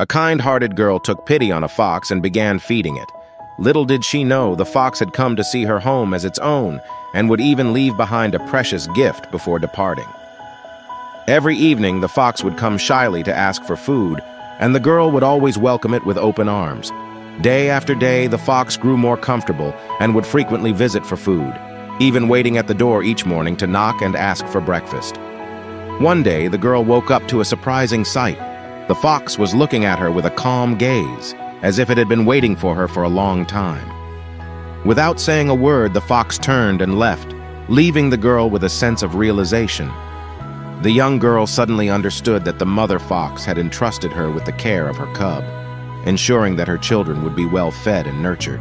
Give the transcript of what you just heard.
A kind-hearted girl took pity on a fox and began feeding it. Little did she know the fox had come to see her home as its own and would even leave behind a precious gift before departing. Every evening, the fox would come shyly to ask for food, and the girl would always welcome it with open arms. Day after day, the fox grew more comfortable and would frequently visit for food, even waiting at the door each morning to knock and ask for breakfast. One day, the girl woke up to a surprising sight. The fox was looking at her with a calm gaze, as if it had been waiting for her for a long time. Without saying a word, the fox turned and left, leaving the girl with a sense of realization. The young girl suddenly understood that the mother fox had entrusted her with the care of her cub, ensuring that her children would be well fed and nurtured.